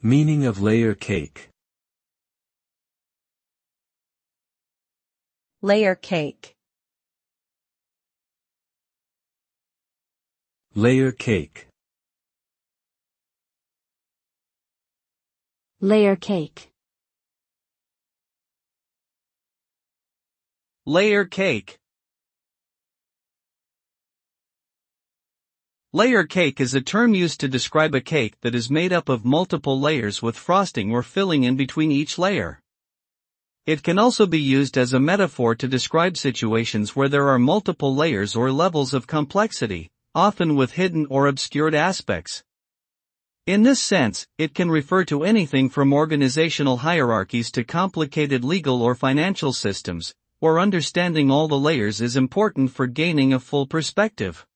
Meaning of layer cake. Layer cake. Layer cake. Layer cake. Layer cake. Layer cake is a term used to describe a cake that is made up of multiple layers with frosting or filling in between each layer. It can also be used as a metaphor to describe situations where there are multiple layers or levels of complexity, often with hidden or obscured aspects. In this sense, it can refer to anything from organizational hierarchies to complicated legal or financial systems, where understanding all the layers is important for gaining a full perspective.